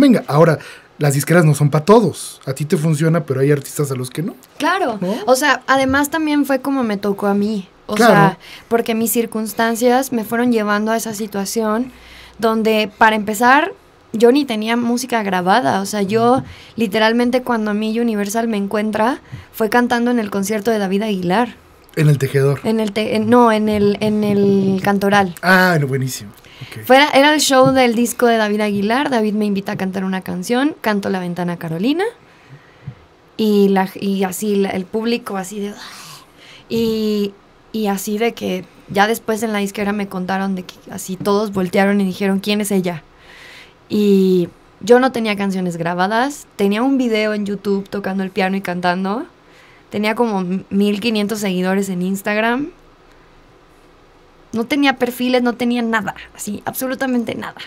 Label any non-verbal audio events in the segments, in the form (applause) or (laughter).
venga. Ahora, las disqueras no son para todos. A ti te funciona, pero hay artistas a los que no. Claro. ¿No? O sea, además también fue como me tocó a mí. O Claro. sea, porque mis circunstancias me fueron llevando a esa situación donde, para empezar, yo ni tenía música grabada. O sea, yo literalmente cuando a mí Universal me encuentra, fue cantando en el concierto de David Aguilar. En el tejedor. En el te- no, en el, en el Cantoral. Ah, buenísimo. Ok. Fuera, era el show del disco de David Aguilar. David me invita a cantar una canción. Canto La Ventana Carolina. Y, la, y así la- el público así de... Y, y así de que ya después en la disquera me contaron de que así todos voltearon y dijeron, ¿quién es ella? Y yo no tenía canciones grabadas. Tenía un video en YouTube tocando el piano y cantando. Tenía como 1500 seguidores en Instagram. No tenía perfiles, no tenía nada, así, absolutamente nada.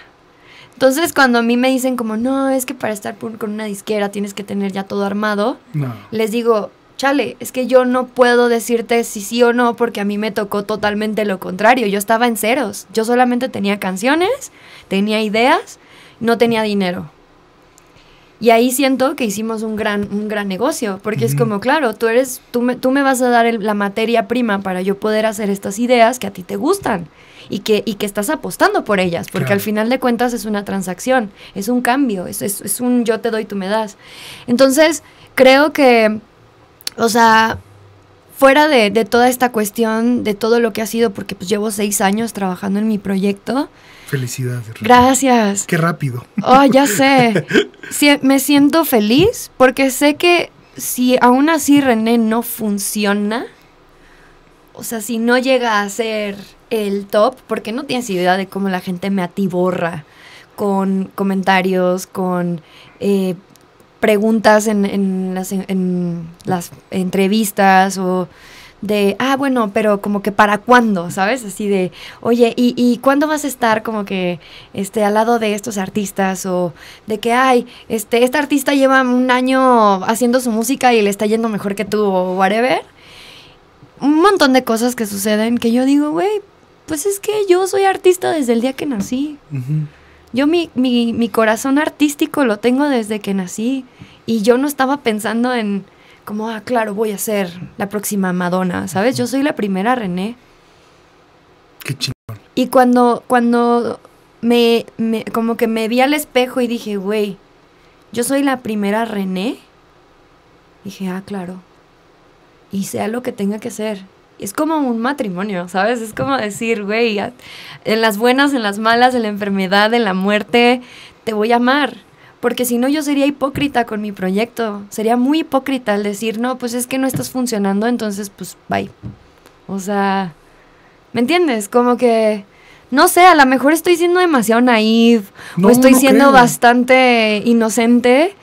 Entonces, cuando a mí me dicen como, no, es que para estar con una disquera tienes que tener ya todo armado, No. les digo, chale, es que yo no puedo decirte si sí o no porque a mí me tocó totalmente lo contrario. Yo estaba en ceros. Yo solamente tenía canciones, tenía ideas, no tenía dinero. Y ahí siento que hicimos un gran, un gran negocio, porque es como, claro, tú, eres, tú, me, tú me vas a dar el- la materia prima para yo poder hacer estas ideas que a ti te gustan y que, y que estás apostando por ellas, porque Claro. al final de cuentas es una transacción, es un cambio, es, es, es un yo te doy, tú me das. Entonces, creo que, o sea, fuera de, de toda esta cuestión, de todo lo que ha sido, porque pues llevo seis años trabajando en mi proyecto, Felicidades. Rita. gracias. Qué rápido. Oh, ya (laughs) sé. Sí, me siento feliz porque sé que si aún así René no funciona, o sea, si no llega a ser el top, porque no tienes idea de cómo la gente me atiborra con comentarios, con eh, preguntas en, en las, en las entrevistas o de, ah, bueno, pero como que para cuándo, ¿sabes? Así de, oye, ¿y, y cuándo vas a estar como que este, al lado de estos artistas? O de que, ay, este, esta artista lleva un año haciendo su música y le está yendo mejor que tú o whatever. Un montón de cosas que suceden que yo digo, güey, pues es que yo soy artista desde el día que nací. Ujú. Yo mi, mi, mi corazón artístico lo tengo desde que nací y yo no estaba pensando en como, ah, claro, voy a ser la próxima Madonna, ¿sabes? Yo soy la primera René. Qué chingón. Y cuando, cuando me, me- como que me vi al espejo y dije, güey, yo soy la primera René, dije, ah, claro. Y sea lo que tenga que ser. Es como un matrimonio, ¿sabes? Es como decir, güey, en las buenas, en las malas, en la enfermedad, en la muerte, te voy a amar. Porque si no, yo sería hipócrita con mi proyecto. Sería muy hipócrita al decir, no, pues es que no estás funcionando, entonces, pues, bye. O sea, ¿me entiendes? Como que, no sé, a lo mejor estoy siendo demasiado naive No, o estoy no siendo creo. bastante inocente